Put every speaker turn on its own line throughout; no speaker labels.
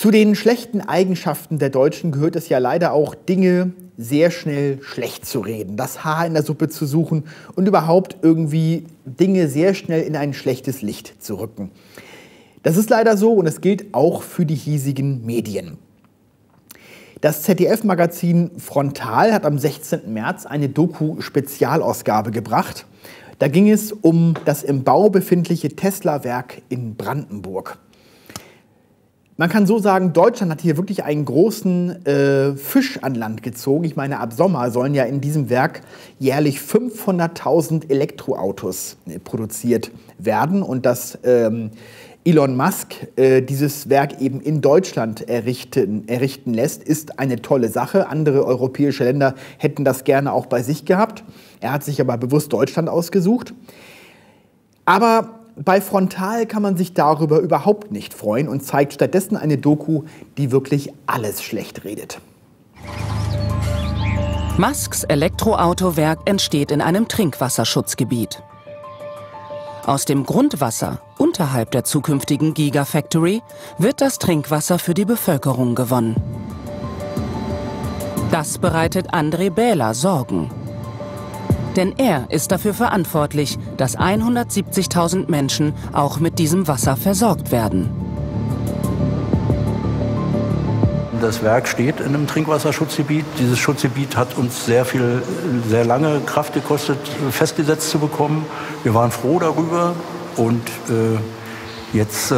Zu den schlechten Eigenschaften der Deutschen gehört es ja leider auch, Dinge sehr schnell schlecht zu reden, das Haar in der Suppe zu suchen und überhaupt irgendwie Dinge sehr schnell in ein schlechtes Licht zu rücken. Das ist leider so und es gilt auch für die hiesigen Medien. Das ZDF-Magazin Frontal hat am 16. März eine Doku-Spezialausgabe gebracht. Da ging es um das im Bau befindliche Tesla-Werk in Brandenburg. Man kann so sagen, Deutschland hat hier wirklich einen großen äh, Fisch an Land gezogen. Ich meine, ab Sommer sollen ja in diesem Werk jährlich 500.000 Elektroautos äh, produziert werden. Und das ähm, Elon Musk äh, dieses Werk eben in Deutschland errichten, errichten lässt, ist eine tolle Sache. Andere europäische Länder hätten das gerne auch bei sich gehabt. Er hat sich aber bewusst Deutschland ausgesucht. Aber bei Frontal kann man sich darüber überhaupt nicht freuen und zeigt stattdessen eine Doku, die wirklich alles schlecht redet.
Musks Elektroautowerk entsteht in einem Trinkwasserschutzgebiet. Aus dem Grundwasser unterhalb der zukünftigen Gigafactory wird das Trinkwasser für die Bevölkerung gewonnen. Das bereitet André Bähler Sorgen. Denn er ist dafür verantwortlich, dass 170.000 Menschen auch mit diesem Wasser versorgt werden.
Das Werk steht in einem Trinkwasserschutzgebiet. Dieses Schutzgebiet hat uns sehr viel, sehr lange Kraft gekostet, festgesetzt zu bekommen. Wir waren froh darüber und äh, jetzt äh,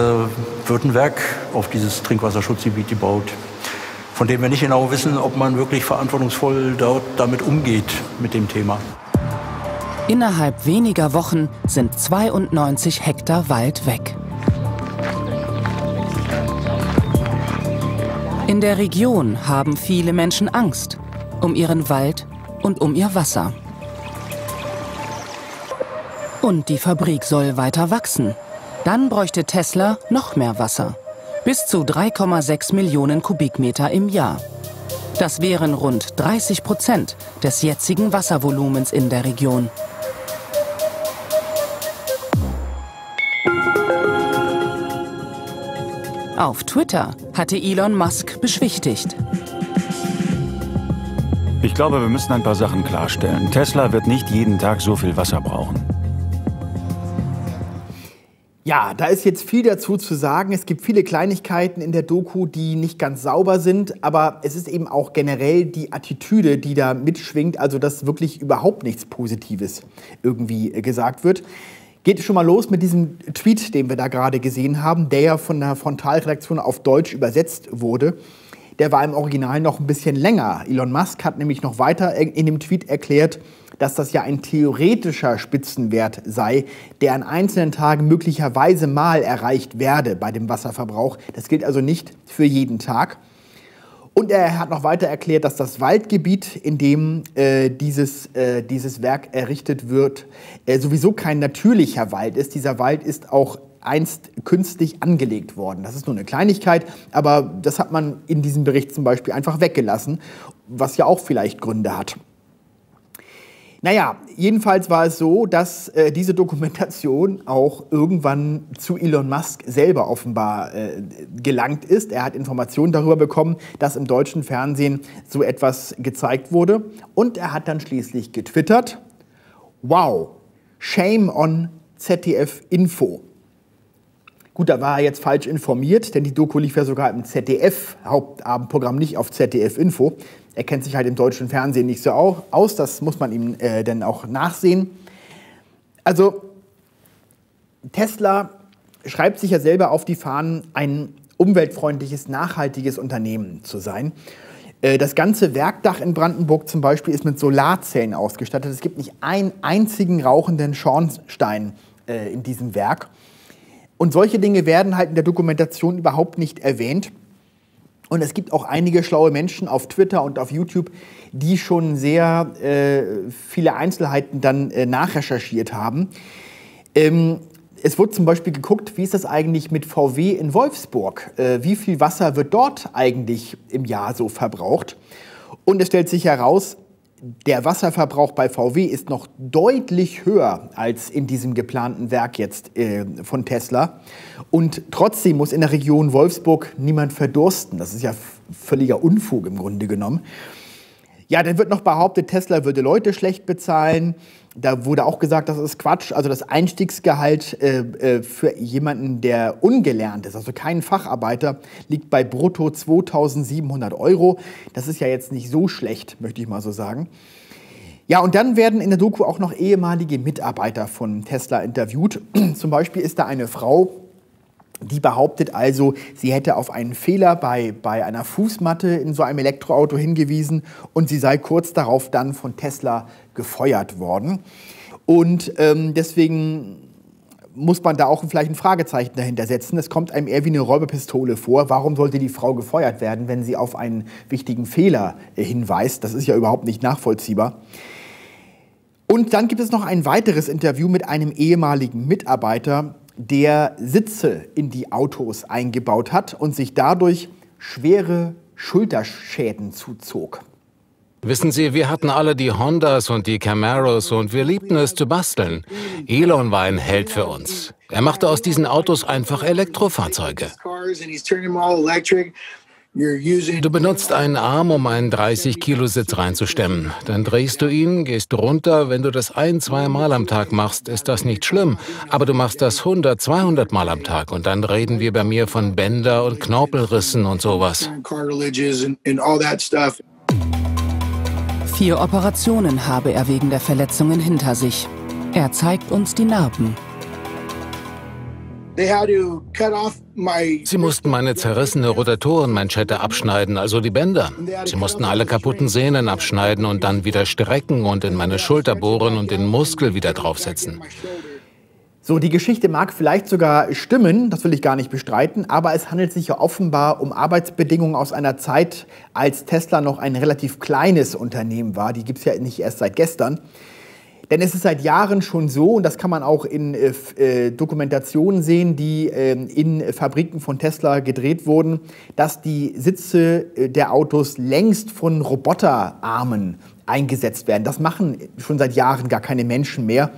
wird ein Werk auf dieses Trinkwasserschutzgebiet gebaut, von dem wir nicht genau wissen, ob man wirklich verantwortungsvoll dort damit umgeht mit dem Thema.
Innerhalb weniger Wochen sind 92 Hektar Wald weg. In der Region haben viele Menschen Angst um ihren Wald und um ihr Wasser. Und die Fabrik soll weiter wachsen. Dann bräuchte Tesla noch mehr Wasser. Bis zu 3,6 Millionen Kubikmeter im Jahr. Das wären rund 30 Prozent des jetzigen Wasservolumens in der Region. Auf Twitter hatte Elon Musk beschwichtigt.
Ich glaube, wir müssen ein paar Sachen klarstellen. Tesla wird nicht jeden Tag so viel Wasser brauchen.
Ja, da ist jetzt viel dazu zu sagen. Es gibt viele Kleinigkeiten in der Doku, die nicht ganz sauber sind, aber es ist eben auch generell die Attitüde, die da mitschwingt, also dass wirklich überhaupt nichts Positives irgendwie gesagt wird. Geht schon mal los mit diesem Tweet, den wir da gerade gesehen haben, der ja von der Frontalredaktion auf Deutsch übersetzt wurde. Der war im Original noch ein bisschen länger. Elon Musk hat nämlich noch weiter in dem Tweet erklärt, dass das ja ein theoretischer Spitzenwert sei, der an einzelnen Tagen möglicherweise mal erreicht werde bei dem Wasserverbrauch. Das gilt also nicht für jeden Tag. Und er hat noch weiter erklärt, dass das Waldgebiet, in dem äh, dieses, äh, dieses Werk errichtet wird, äh, sowieso kein natürlicher Wald ist. Dieser Wald ist auch einst künstlich angelegt worden. Das ist nur eine Kleinigkeit, aber das hat man in diesem Bericht zum Beispiel einfach weggelassen, was ja auch vielleicht Gründe hat. Naja, jedenfalls war es so, dass äh, diese Dokumentation auch irgendwann zu Elon Musk selber offenbar äh, gelangt ist. Er hat Informationen darüber bekommen, dass im deutschen Fernsehen so etwas gezeigt wurde. Und er hat dann schließlich getwittert, wow, shame on ZDF Info. Gut, da war er jetzt falsch informiert, denn die Doku lief ja sogar im ZDF-Hauptabendprogramm, nicht auf ZDF Info. Er kennt sich halt im deutschen Fernsehen nicht so aus, das muss man ihm äh, dann auch nachsehen. Also Tesla schreibt sich ja selber auf die Fahnen, ein umweltfreundliches, nachhaltiges Unternehmen zu sein. Äh, das ganze Werkdach in Brandenburg zum Beispiel ist mit Solarzellen ausgestattet. Es gibt nicht einen einzigen rauchenden Schornstein äh, in diesem Werk. Und solche Dinge werden halt in der Dokumentation überhaupt nicht erwähnt. Und es gibt auch einige schlaue Menschen auf Twitter und auf YouTube, die schon sehr äh, viele Einzelheiten dann äh, nachrecherchiert haben. Ähm, es wurde zum Beispiel geguckt, wie ist das eigentlich mit VW in Wolfsburg? Äh, wie viel Wasser wird dort eigentlich im Jahr so verbraucht? Und es stellt sich heraus, der Wasserverbrauch bei VW ist noch deutlich höher als in diesem geplanten Werk jetzt äh, von Tesla. Und trotzdem muss in der Region Wolfsburg niemand verdursten. Das ist ja völliger Unfug im Grunde genommen. Ja, dann wird noch behauptet, Tesla würde Leute schlecht bezahlen. Da wurde auch gesagt, das ist Quatsch. Also das Einstiegsgehalt äh, äh, für jemanden, der ungelernt ist, also kein Facharbeiter, liegt bei brutto 2700 Euro. Das ist ja jetzt nicht so schlecht, möchte ich mal so sagen. Ja, und dann werden in der Doku auch noch ehemalige Mitarbeiter von Tesla interviewt. Zum Beispiel ist da eine Frau, die behauptet also, sie hätte auf einen Fehler bei, bei einer Fußmatte in so einem Elektroauto hingewiesen und sie sei kurz darauf dann von Tesla gefeuert worden. Und ähm, deswegen muss man da auch vielleicht ein Fragezeichen dahinter setzen. Es kommt einem eher wie eine Räuberpistole vor. Warum sollte die Frau gefeuert werden, wenn sie auf einen wichtigen Fehler äh, hinweist? Das ist ja überhaupt nicht nachvollziehbar. Und dann gibt es noch ein weiteres Interview mit einem ehemaligen Mitarbeiter, der Sitze in die Autos eingebaut hat und sich dadurch schwere Schulterschäden zuzog.
Wissen Sie, wir hatten alle die Hondas und die Camaros und wir liebten es zu basteln. Elon war ein Held für uns. Er machte aus diesen Autos einfach Elektrofahrzeuge. Du benutzt einen Arm, um einen 30-Kilo-Sitz reinzustemmen. Dann drehst du ihn, gehst runter. Wenn du das ein, zwei Mal am Tag machst, ist das nicht schlimm. Aber du machst das 100, 200 Mal am Tag. Und dann reden wir bei mir von Bänder und Knorpelrissen und sowas.
Vier Operationen habe er wegen der Verletzungen hinter sich. Er zeigt uns die Narben.
Sie mussten meine zerrissene Rotatorenmanschette abschneiden, also die Bänder. Sie mussten alle kaputten Sehnen abschneiden und dann wieder strecken und in meine Schulter bohren und den Muskel wieder draufsetzen.
So, die Geschichte mag vielleicht sogar stimmen, das will ich gar nicht bestreiten, aber es handelt sich ja offenbar um Arbeitsbedingungen aus einer Zeit, als Tesla noch ein relativ kleines Unternehmen war. Die gibt es ja nicht erst seit gestern. Denn es ist seit Jahren schon so, und das kann man auch in äh, äh Dokumentationen sehen, die äh, in Fabriken von Tesla gedreht wurden, dass die Sitze äh, der Autos längst von Roboterarmen eingesetzt werden. Das machen schon seit Jahren gar keine Menschen mehr.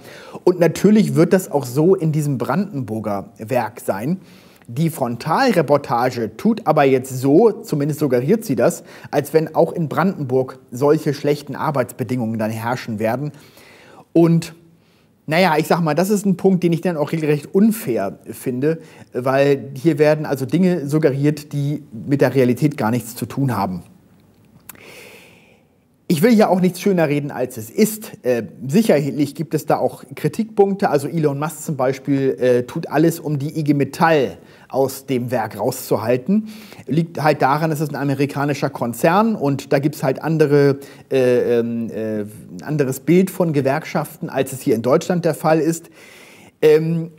Und natürlich wird das auch so in diesem Brandenburger Werk sein. Die Frontalreportage tut aber jetzt so, zumindest suggeriert sie das, als wenn auch in Brandenburg solche schlechten Arbeitsbedingungen dann herrschen werden. Und naja, ich sag mal, das ist ein Punkt, den ich dann auch regelrecht unfair finde, weil hier werden also Dinge suggeriert, die mit der Realität gar nichts zu tun haben. Ich will ja auch nichts schöner reden, als es ist. Äh, sicherlich gibt es da auch Kritikpunkte. Also Elon Musk zum Beispiel äh, tut alles, um die IG Metall aus dem Werk rauszuhalten. Liegt halt daran, es ist ein amerikanischer Konzern und da gibt es halt andere, äh, ähm, äh, anderes Bild von Gewerkschaften, als es hier in Deutschland der Fall ist. Ähm,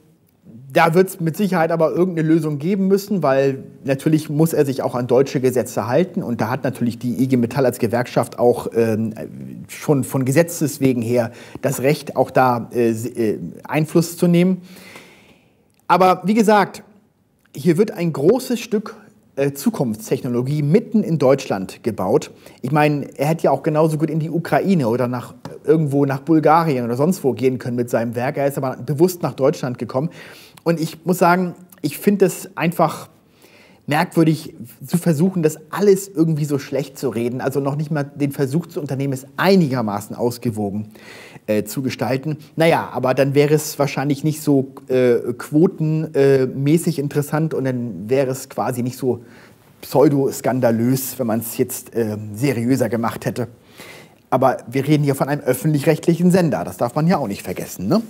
da wird es mit Sicherheit aber irgendeine Lösung geben müssen, weil natürlich muss er sich auch an deutsche Gesetze halten. Und da hat natürlich die IG Metall als Gewerkschaft auch ähm, schon von Gesetzes wegen her das Recht, auch da äh, äh Einfluss zu nehmen. Aber wie gesagt, hier wird ein großes Stück äh, Zukunftstechnologie mitten in Deutschland gebaut. Ich meine, er hätte ja auch genauso gut in die Ukraine oder nach irgendwo nach Bulgarien oder sonst wo gehen können mit seinem Werk. Er ist aber bewusst nach Deutschland gekommen. Und ich muss sagen, ich finde es einfach merkwürdig zu versuchen, das alles irgendwie so schlecht zu reden. Also noch nicht mal den Versuch zu unternehmen, es einigermaßen ausgewogen äh, zu gestalten. Naja, aber dann wäre es wahrscheinlich nicht so äh, quotenmäßig interessant und dann wäre es quasi nicht so pseudo-skandalös, wenn man es jetzt äh, seriöser gemacht hätte. Aber wir reden hier von einem öffentlich-rechtlichen Sender, das darf man ja auch nicht vergessen. Ne?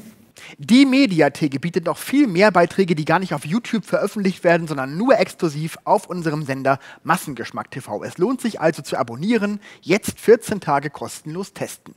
Die Mediathek bietet noch viel mehr Beiträge, die gar nicht auf YouTube veröffentlicht werden, sondern nur exklusiv auf unserem Sender Massengeschmack TV. Es lohnt sich also zu abonnieren, jetzt 14 Tage kostenlos testen.